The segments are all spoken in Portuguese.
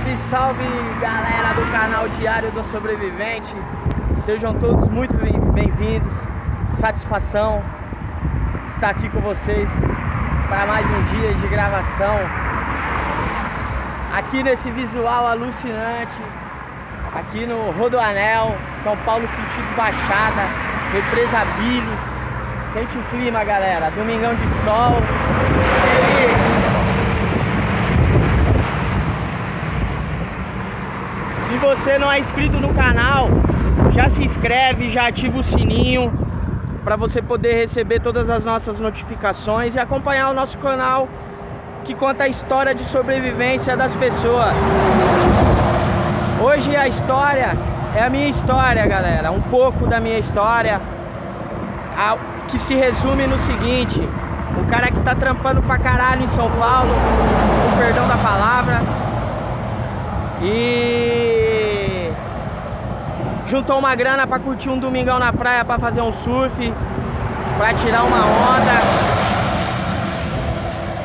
Salve, salve galera do canal Diário do Sobrevivente. Sejam todos muito bem-vindos. Satisfação estar aqui com vocês para mais um dia de gravação. Aqui nesse visual alucinante, aqui no Rodoanel, São Paulo sentido Baixada, Represa Bilhos. Sente o clima, galera. Domingão de sol. Se você não é inscrito no canal, já se inscreve, já ativa o sininho para você poder receber todas as nossas notificações e acompanhar o nosso canal que conta a história de sobrevivência das pessoas. Hoje a história é a minha história, galera, um pouco da minha história, que se resume no seguinte: o cara que tá trampando pra caralho em São Paulo, com perdão da palavra, e juntou uma grana para curtir um domingão na praia para fazer um surf, para tirar uma onda.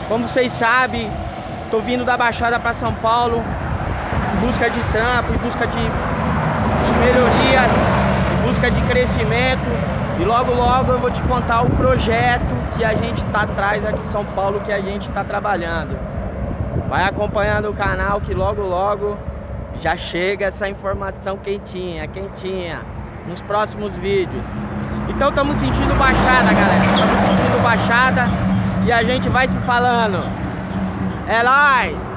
Como vocês sabem, tô vindo da Baixada para São Paulo em busca de trampo, em busca de, de melhorias, em busca de crescimento. E logo logo eu vou te contar o projeto que a gente tá atrás aqui em São Paulo que a gente tá trabalhando. Vai acompanhando o canal que logo logo já chega essa informação quentinha, quentinha nos próximos vídeos. Então estamos sentindo baixada, galera. Estamos sentindo baixada e a gente vai se falando. É nóis!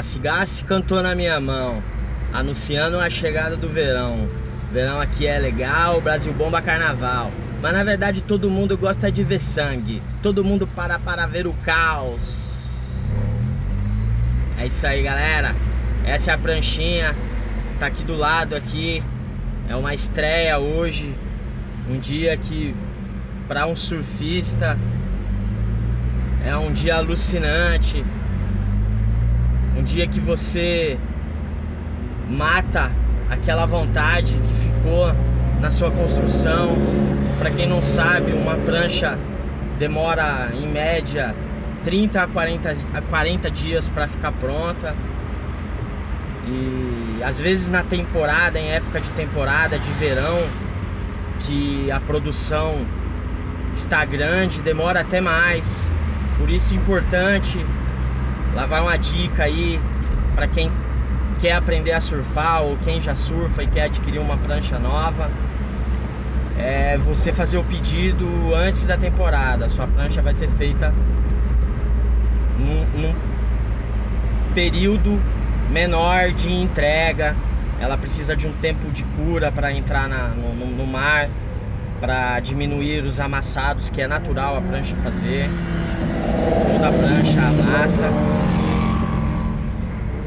Macigasse cantou na minha mão, anunciando a chegada do verão. Verão aqui é legal, Brasil bomba carnaval. Mas na verdade todo mundo gosta de ver sangue. Todo mundo para para ver o caos. É isso aí, galera. Essa é a pranchinha. Tá aqui do lado aqui. É uma estreia hoje. Um dia que para um surfista é um dia alucinante um dia que você mata aquela vontade que ficou na sua construção. Para quem não sabe, uma prancha demora em média 30 a 40, a 40 dias para ficar pronta. E às vezes na temporada, em época de temporada de verão, que a produção está grande, demora até mais. Por isso é importante Lá vai uma dica aí para quem quer aprender a surfar ou quem já surfa e quer adquirir uma prancha nova. É você fazer o pedido antes da temporada. Sua prancha vai ser feita num, num período menor de entrega. Ela precisa de um tempo de cura para entrar na, no, no mar, para diminuir os amassados, que é natural a prancha fazer. Toda a prancha amassa.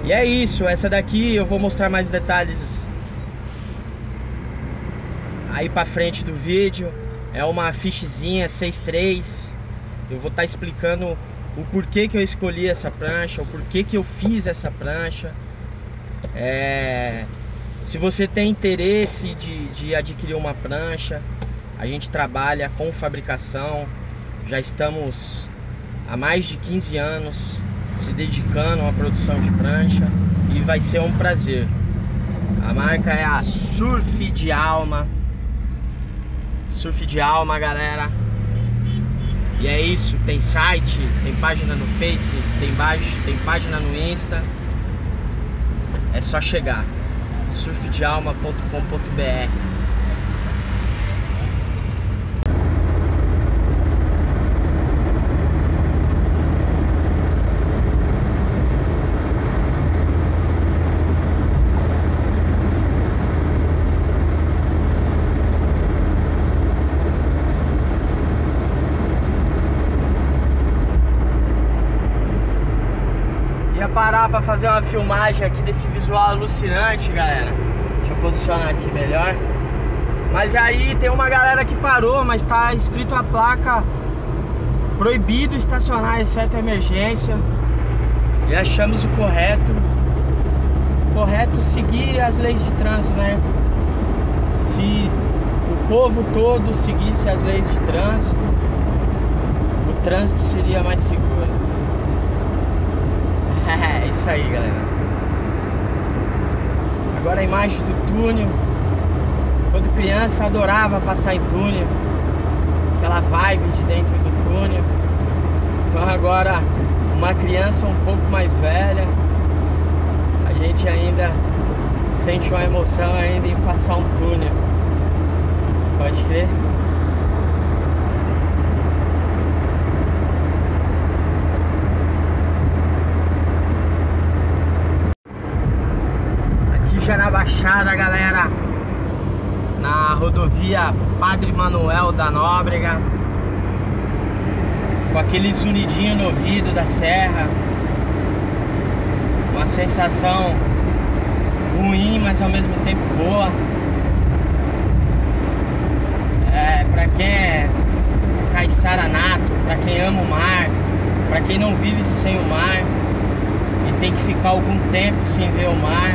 E é isso, essa daqui eu vou mostrar mais detalhes aí pra frente do vídeo. É uma fishzinha 6.3. Eu vou estar tá explicando o porquê que eu escolhi essa prancha, o porquê que eu fiz essa prancha. É... Se você tem interesse de, de adquirir uma prancha, a gente trabalha com fabricação. Já estamos há mais de 15 anos se dedicando à produção de prancha e vai ser um prazer. A marca é a Surf de Alma. Surf de Alma, galera. E é isso, tem site, tem página no Face, tem, tem página no Insta. É só chegar. surfdealma.com.br parar para fazer uma filmagem aqui desse visual alucinante, galera. Deixa eu posicionar aqui melhor. Mas aí tem uma galera que parou, mas tá escrito a placa proibido estacionar exceto emergência. E achamos o correto. Correto seguir as leis de trânsito, né? Se o povo todo seguisse as leis de trânsito, o trânsito seria mais seguro. É isso aí, galera. Agora a imagem do túnel. Quando criança adorava passar em túnel. Aquela vibe de dentro do túnel. Então agora uma criança um pouco mais velha, a gente ainda sente uma emoção ainda em passar um túnel. Pode crer? Aqui Baixada, galera. Na rodovia Padre Manuel da Nóbrega. Com aquele zunidinho no ouvido da serra. Uma sensação ruim, mas ao mesmo tempo boa. É, pra quem é caiçara nato, pra quem ama o mar, pra quem não vive sem o mar e tem que ficar algum tempo sem ver o mar,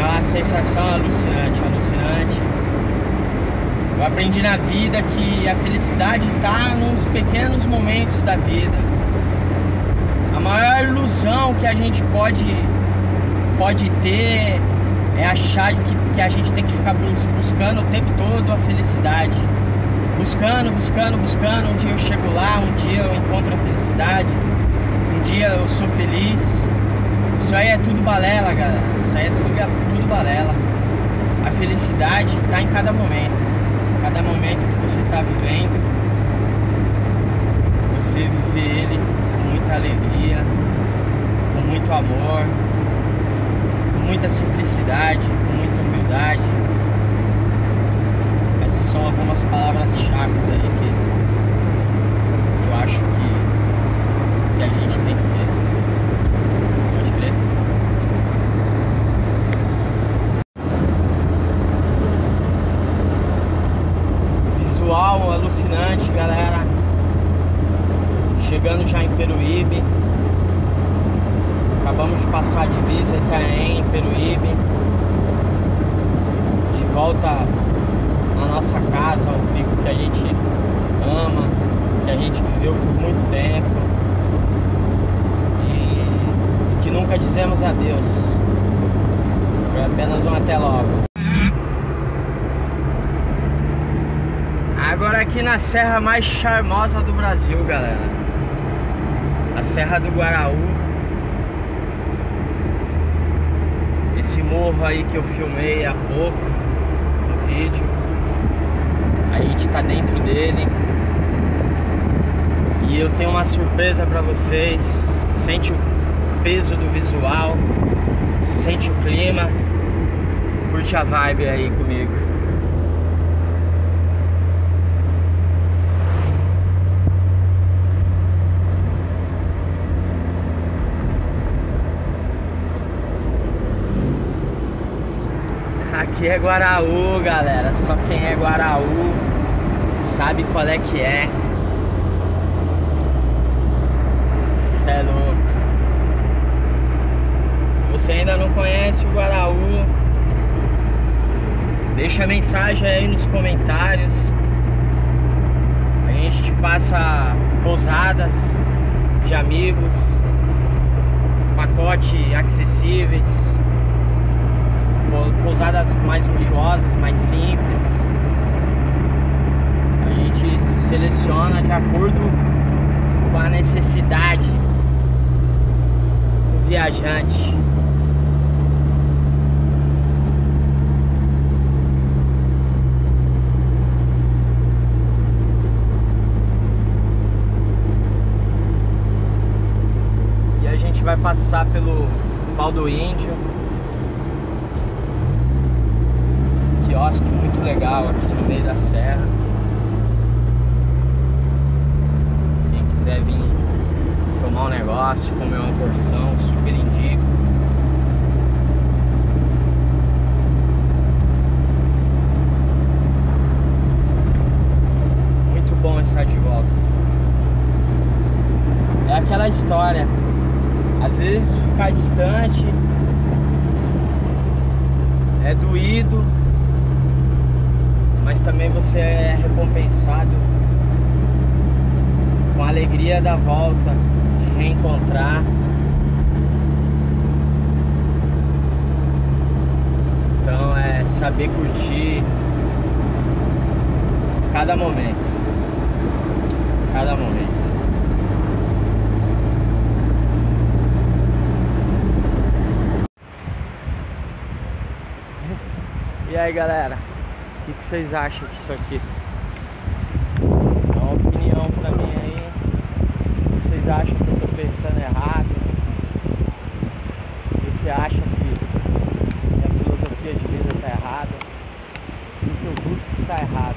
é uma sensação alucinante, alucinante. Eu aprendi na vida que a felicidade está nos pequenos momentos da vida. A maior ilusão que a gente pode, pode ter é achar que, que a gente tem que ficar buscando o tempo todo a felicidade. Buscando, buscando, buscando. Um dia eu chego lá, um dia eu encontro a felicidade, um dia eu sou feliz. Isso aí é tudo balela, galera. Isso aí é tudo, tudo balela. A felicidade está em cada momento. Cada momento que você está vivendo, você viver ele com muita alegria, com muito amor, com muita simplicidade, com muita humildade. Essas são algumas palavras-chave aí que eu acho que, que a gente tem que ter. Pode crer? Visual alucinante, galera. Chegando já em Peruíbe. Acabamos de passar a divisa Itaém, Peruíbe. De volta na nossa casa, um pico que a gente ama, que a gente viveu por muito tempo. E que nunca dizemos adeus. Foi apenas um até logo. Agora aqui na serra mais charmosa do Brasil, galera. A Serra do Guaraú. Esse morro aí que eu filmei há pouco no vídeo. A gente tá dentro dele. E eu tenho uma surpresa pra vocês. Sente o peso do visual. Sente o clima. Curte a vibe aí comigo. Aqui é Guaraú, galera. Só quem é Guaraú sabe qual é que é. Cê é louco. Você ainda não conhece o Guaraú, deixa a mensagem aí nos comentários. A gente te passa pousadas de amigos, pacote acessíveis pousadas mais luxuosas, mais simples. A gente seleciona de acordo com a necessidade do viajante. E a gente vai passar pelo pau do índio. Quiosque muito legal aqui no meio da serra. Quem quiser vir tomar um negócio, comer uma porção, super indico. Muito bom estar de volta. É aquela história. Às vezes ficar distante é doído, também você é recompensado com a alegria da volta, de reencontrar. Então é saber curtir cada momento. Cada momento. E aí galera, o que, que, vocês acham disso aqui? Dá uma opinião pra mim aí. Se vocês acham que eu tô pensando errado. Se você acha que minha filosofia de vida tá errada. Se o que eu busco está errado.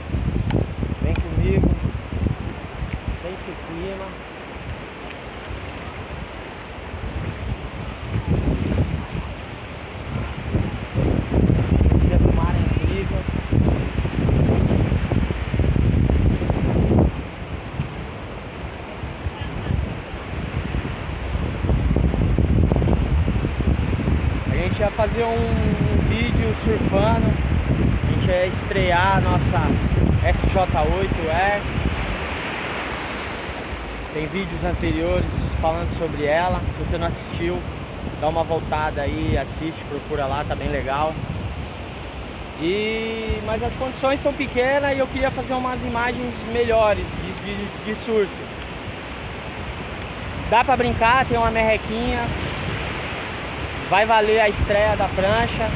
Vem comigo. Sente o clima. Fazer um vídeo surfando, a gente ia estrear a nossa SJ8R. Tem vídeos anteriores falando sobre ela, se você não assistiu, dá uma voltada aí, assiste, procura lá, tá bem legal. E, mas as condições estão pequenas e eu queria fazer umas imagens melhores de, de, de surf. Dá pra brincar, tem uma merrequinha, Vai valer a estreia da prancha.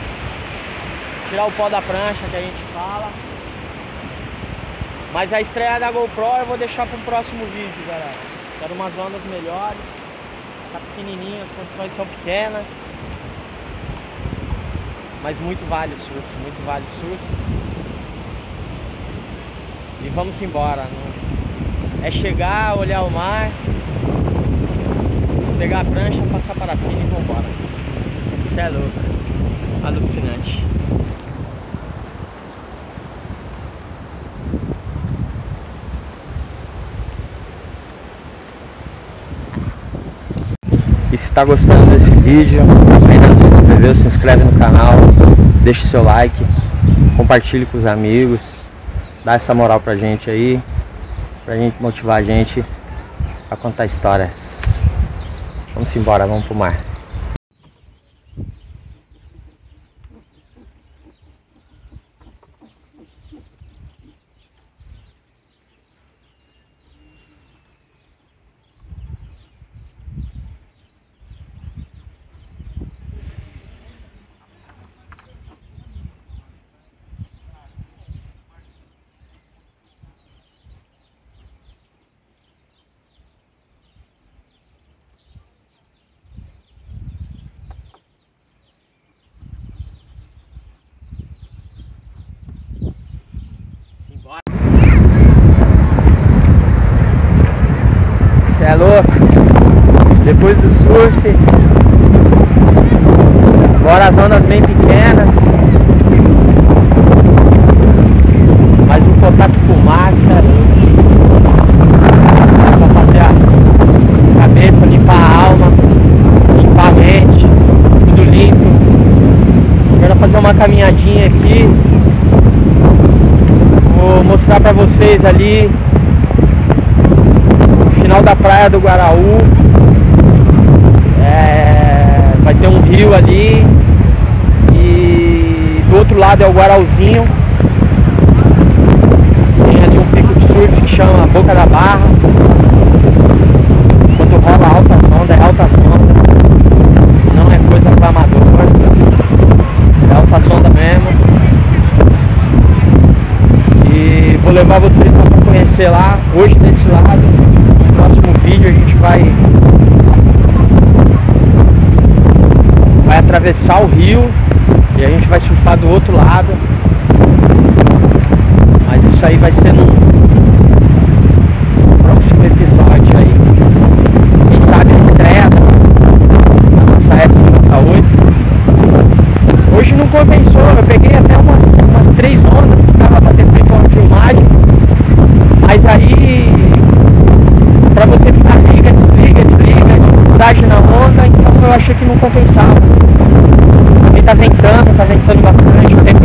Tirar o pó da prancha que a gente fala. Mas a estreia da GoPro eu vou deixar para o próximo vídeo, galera. Quero umas ondas melhores. Tá pequenininho, as condições são pequenas. Mas muito vale o surf, muito vale o surf. E vamos embora. É chegar, olhar o mar, pegar a prancha, passar parafina e vambora. Você é louco. Alucinante. E se está gostando desse vídeo, ainda não se inscreveu, se inscreve no canal, deixe seu like, compartilhe com os amigos, dá essa moral pra gente aí, pra gente motivar a gente a contar histórias. Vamos embora, vamos pro mar. Você é louco? Depois do surf, agora as ondas bem pequenas, mais um contato com o mar, você é louco. Pra fazer a cabeça, limpar a alma, limpar a mente, tudo limpo. Quero fazer uma caminhadinha aqui. Vou mostrar pra vocês ali final da praia do Guaraú. É, vai ter um rio ali. E do outro lado é o Guarauzinho. Tem ali um pico de surf que chama Boca da Barra. Quando rola altas ondas, é altas ondas. Não é coisa pra amador. É altas ondas mesmo. E vou levar vocês pra conhecer lá, hoje desse lado próximo vídeo a gente vai vai atravessar o rio e a gente vai surfar do outro lado. Mas isso aí vai ser no próximo episódio aí. Quem sabe a estreia da nossa S98. Hoje não compensou, eu peguei até umas, umas três ondas que dava pra ter feito uma filmagem. Mas aí Pra você ficar liga, desliga, desliga, dificuldade na onda, então achei que não compensava. Também tá ventando, tá ventando bastante, o tempo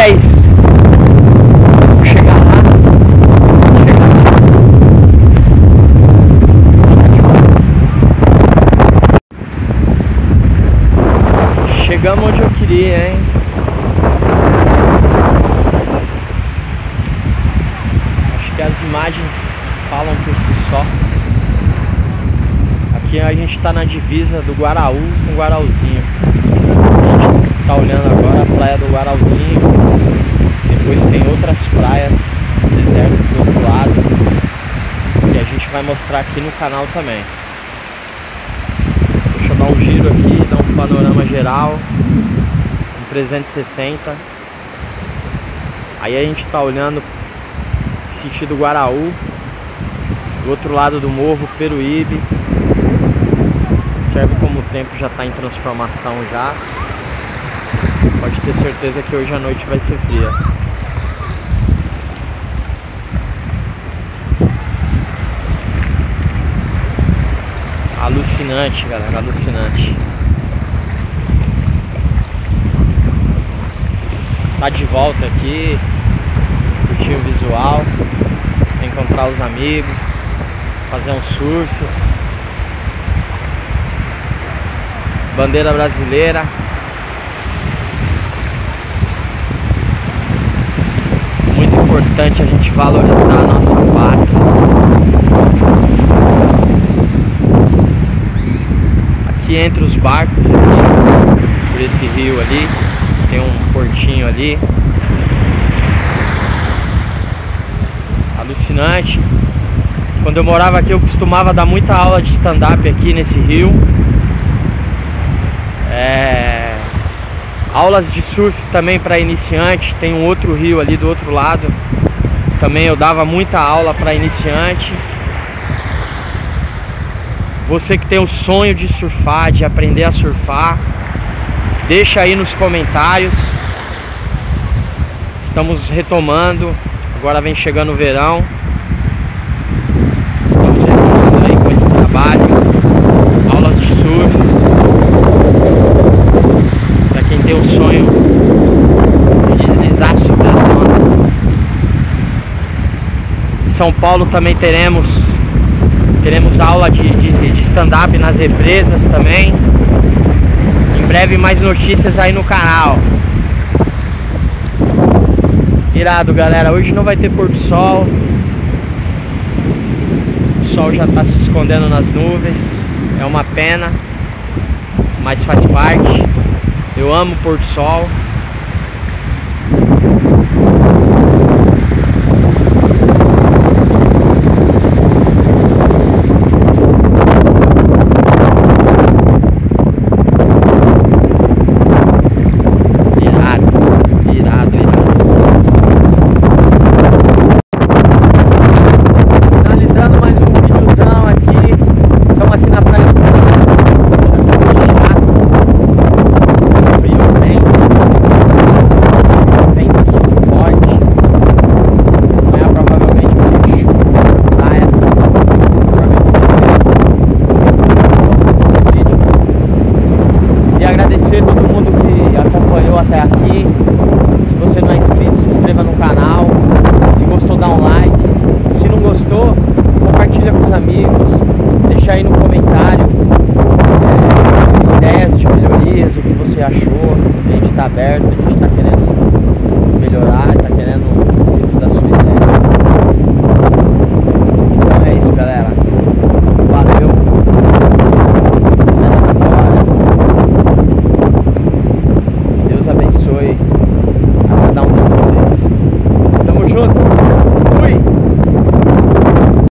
É 10. Vou chegar lá. Chegar. Chegamos onde eu queria, hein? Acho que as imagens falam por si só. Aqui a gente está na divisa do Guaraú com Guarauzinho. A gente tá olhando agora a praia do Guarauzinho. Depois tem outras praias, deserto do outro lado. Que a gente vai mostrar aqui no canal também. Deixa eu dar um giro aqui, dar um panorama geral. Um 360. Aí a gente tá olhando sentido Guaraú. Do outro lado do morro, Peruíbe. Observe como o tempo já está em transformação já. Pode ter certeza que hoje à noite vai ser fria. Alucinante, galera, alucinante. Tá de volta aqui, curtir o visual, encontrar os amigos, fazer um surf. Bandeira brasileira. Muito importante a gente valorizar a nossa pátria. Aqui entre os barcos, aqui, por esse rio ali, tem um portinho ali. Alucinante. Quando eu morava aqui eu costumava dar muita aula de stand-up aqui nesse rio. É... Aulas de surf também para iniciante. Tem um outro rio ali do outro lado. Também eu dava muita aula para iniciante. Você que tem o sonho de surfar, de aprender a surfar, deixa aí nos comentários. Estamos retomando. Agora vem chegando o verão. Estamos retomando aí com esse trabalho. Aulas de surf. Para quem tem o sonho de deslizar sobre as ondas. Em São Paulo também teremos teremos aula de, de, de stand-up nas represas também. Em breve mais notícias aí no canal. Irado galera, hoje não vai ter pôr do sol. O sol já está se escondendo nas nuvens. É uma pena, mas faz parte. Eu amo o pôr do sol. até aqui.